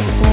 the